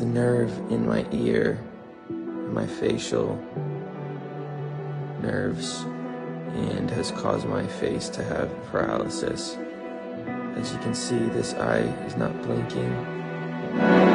nerve in my ear, my facial nerves, and has caused my face to have paralysis. As you can see, this eye is not blinking.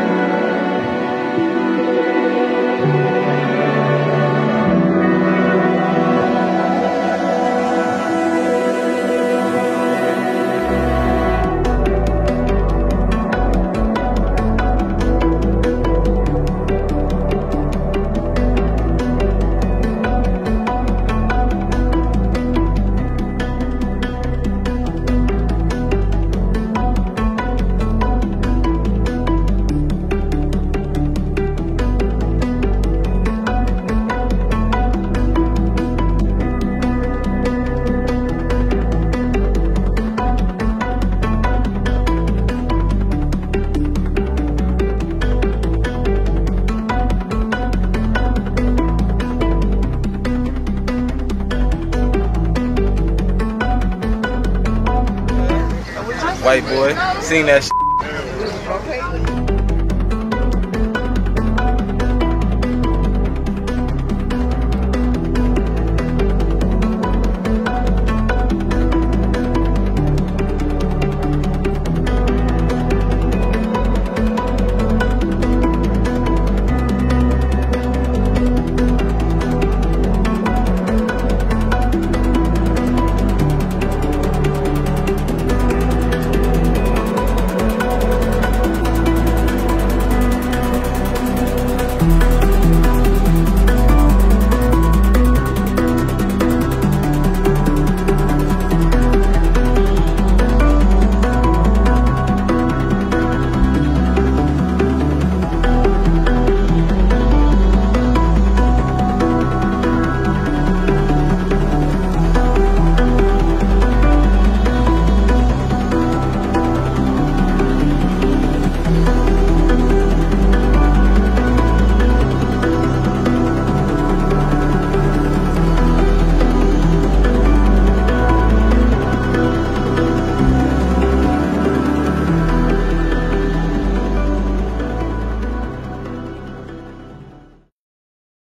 White boy, seen that.